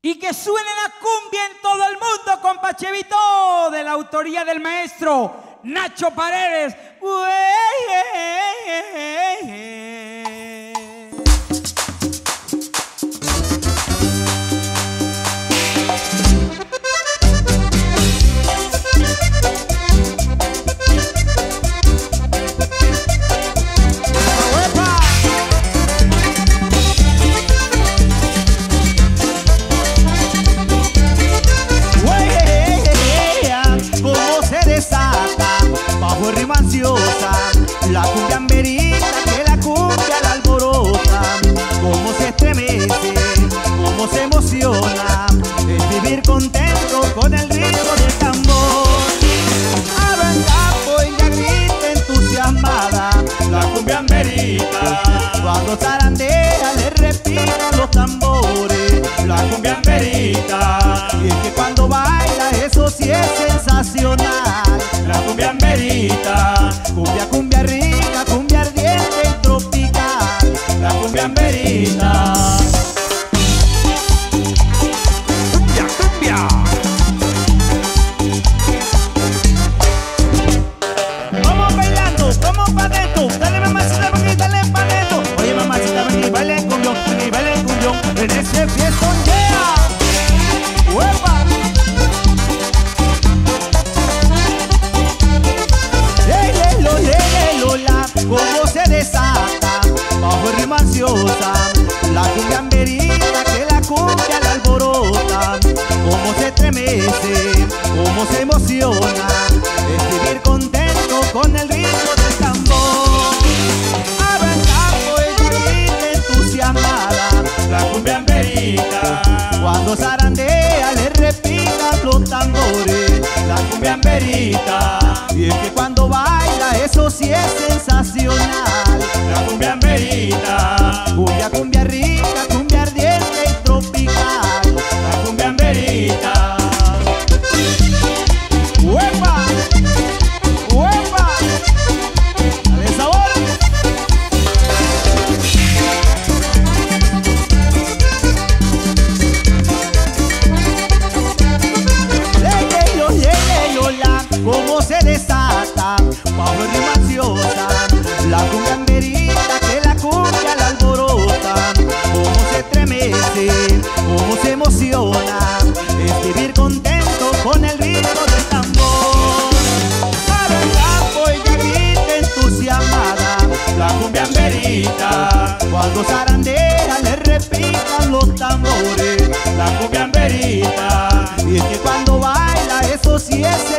Y que suene la cumbia en todo el mundo, compa Chevito, de la autoría del maestro Nacho Paredes. Cómo amberita Cuando zarandea le repican los tambores la cumbia que la cumbia la alborota. Cómo se estremece, cómo se emociona. Es vivir contento con el ritmo del tambor. Abra el grita entusiasmada. La cumbia amberita cuando zarandea le repican los tambores. La cumbia amberita y es que cuando baila eso sí amberita Cuando zarandera le repitan los tambores La cumbia amberita Y es que cuando baila eso sí es